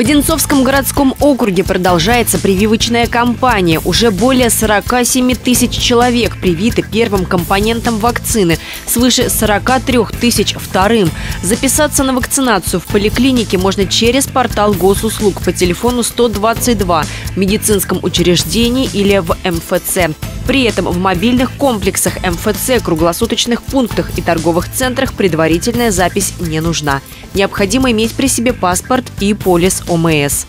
В Одинцовском городском округе продолжается прививочная кампания. Уже более 47 тысяч человек привиты первым компонентом вакцины, свыше 43 тысяч вторым. Записаться на вакцинацию в поликлинике можно через портал госуслуг по телефону 122 в медицинском учреждении или в МФЦ. При этом в мобильных комплексах МФЦ, круглосуточных пунктах и торговых центрах предварительная запись не нужна. Необходимо иметь при себе паспорт и полис ОМС.